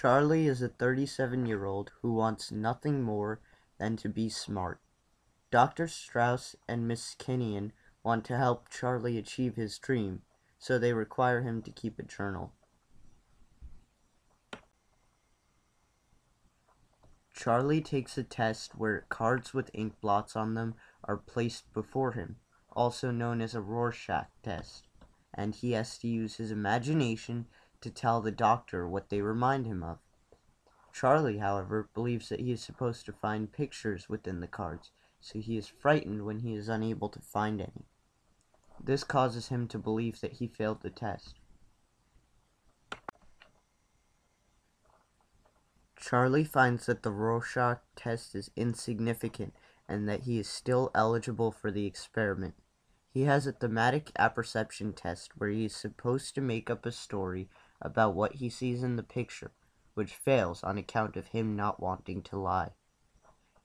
Charlie is a 37 year old who wants nothing more than to be smart. Dr. Strauss and Miss Kinnian want to help Charlie achieve his dream, so they require him to keep a journal. Charlie takes a test where cards with ink blots on them are placed before him, also known as a Rorschach test, and he has to use his imagination to tell the doctor what they remind him of. Charlie, however, believes that he is supposed to find pictures within the cards, so he is frightened when he is unable to find any. This causes him to believe that he failed the test. Charlie finds that the Rorschach test is insignificant and that he is still eligible for the experiment. He has a thematic apperception test where he is supposed to make up a story about what he sees in the picture, which fails on account of him not wanting to lie.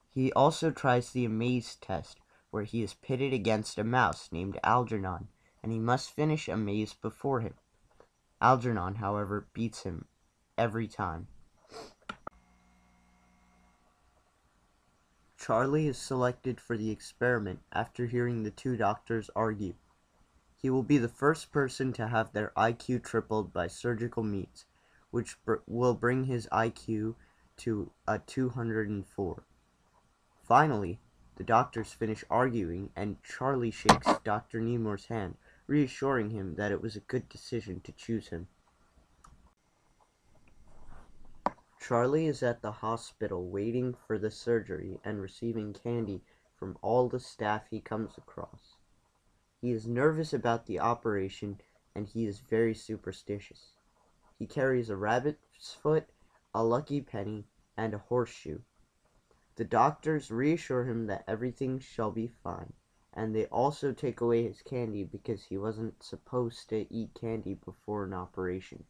He also tries the amaze test, where he is pitted against a mouse named Algernon, and he must finish a maze before him. Algernon, however, beats him every time. Charlie is selected for the experiment after hearing the two doctors argue. He will be the first person to have their IQ tripled by surgical means, which br will bring his IQ to a 204. Finally, the doctors finish arguing and Charlie shakes Dr. Nemur's hand, reassuring him that it was a good decision to choose him. Charlie is at the hospital waiting for the surgery and receiving candy from all the staff he comes across. He is nervous about the operation and he is very superstitious. He carries a rabbit's foot, a lucky penny, and a horseshoe. The doctors reassure him that everything shall be fine, and they also take away his candy because he wasn't supposed to eat candy before an operation.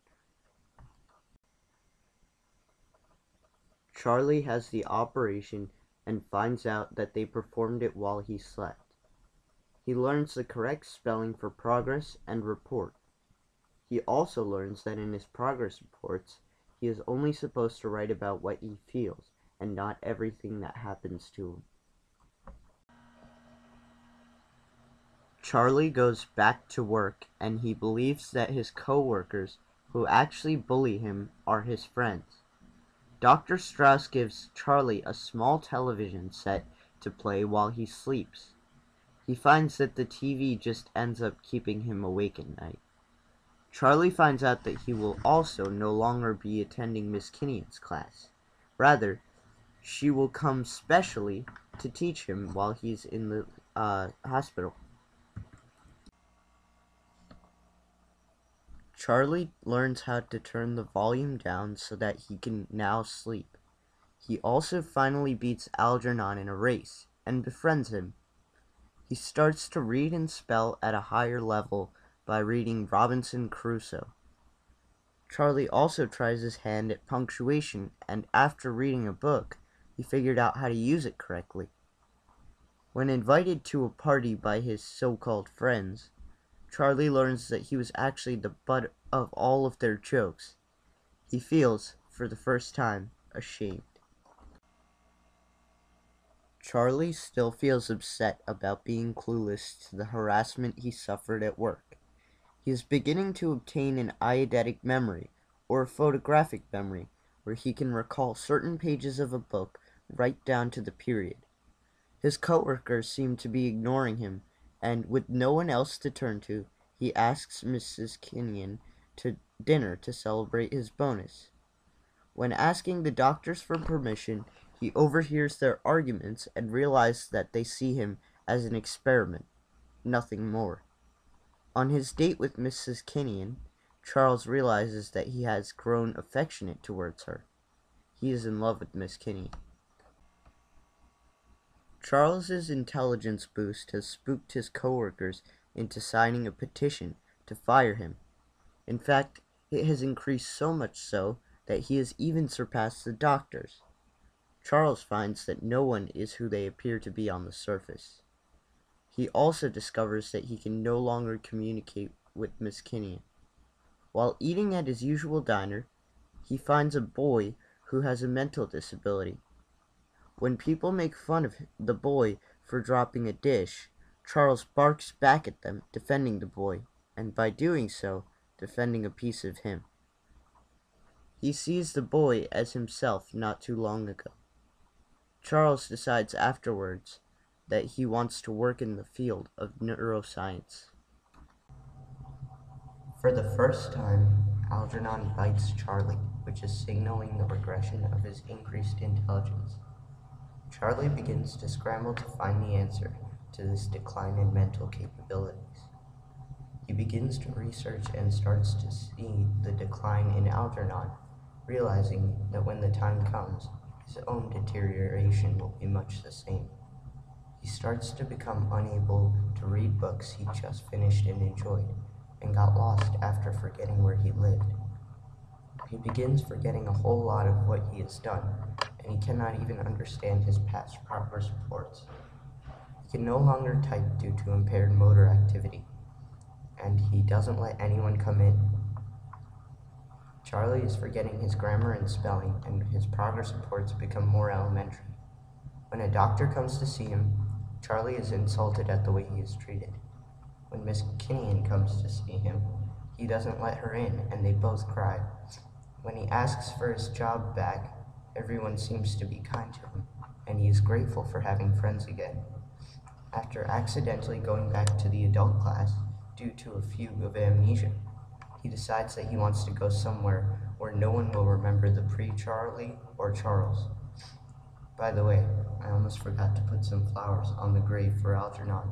Charlie has the operation and finds out that they performed it while he slept. He learns the correct spelling for progress and report. He also learns that in his progress reports, he is only supposed to write about what he feels and not everything that happens to him. Charlie goes back to work and he believes that his co-workers who actually bully him are his friends. Dr. Strauss gives Charlie a small television set to play while he sleeps. He finds that the TV just ends up keeping him awake at night. Charlie finds out that he will also no longer be attending Miss Kinnian's class. Rather, she will come specially to teach him while he's in the uh, hospital. Charlie learns how to turn the volume down so that he can now sleep. He also finally beats Algernon in a race and befriends him. He starts to read and spell at a higher level by reading Robinson Crusoe. Charlie also tries his hand at punctuation, and after reading a book, he figured out how to use it correctly. When invited to a party by his so-called friends, Charlie learns that he was actually the butt of all of their jokes. He feels, for the first time, ashamed. Charlie still feels upset about being clueless to the harassment he suffered at work. He is beginning to obtain an eidetic memory, or photographic memory, where he can recall certain pages of a book right down to the period. His coworkers seem to be ignoring him, and with no one else to turn to, he asks Mrs. Kinnian to dinner to celebrate his bonus. When asking the doctors for permission, he overhears their arguments and realizes that they see him as an experiment, nothing more. On his date with Mrs. Kinnian, Charles realizes that he has grown affectionate towards her. He is in love with Miss Kinnian. Charles's intelligence boost has spooked his coworkers into signing a petition to fire him. In fact, it has increased so much so that he has even surpassed the doctors. Charles finds that no one is who they appear to be on the surface. He also discovers that he can no longer communicate with Miss Kinnian. While eating at his usual diner, he finds a boy who has a mental disability. When people make fun of the boy for dropping a dish, Charles barks back at them, defending the boy, and by doing so, defending a piece of him. He sees the boy as himself not too long ago. Charles decides afterwards that he wants to work in the field of neuroscience. For the first time, Algernon bites Charlie, which is signaling the regression of his increased intelligence. Charlie begins to scramble to find the answer to this decline in mental capabilities. He begins to research and starts to see the decline in Algernon realizing that when the time comes, his own deterioration will be much the same. He starts to become unable to read books he just finished and enjoyed, and got lost after forgetting where he lived. He begins forgetting a whole lot of what he has done, and he cannot even understand his past progress reports. He can no longer type due to impaired motor activity, and he doesn't let anyone come in Charlie is forgetting his grammar and spelling, and his progress reports become more elementary. When a doctor comes to see him, Charlie is insulted at the way he is treated. When Miss Kinnian comes to see him, he doesn't let her in, and they both cry. When he asks for his job back, everyone seems to be kind to him, and he is grateful for having friends again. After accidentally going back to the adult class due to a fugue of amnesia, he decides that he wants to go somewhere where no one will remember the pre-Charlie or Charles. By the way, I almost forgot to put some flowers on the grave for Algernon.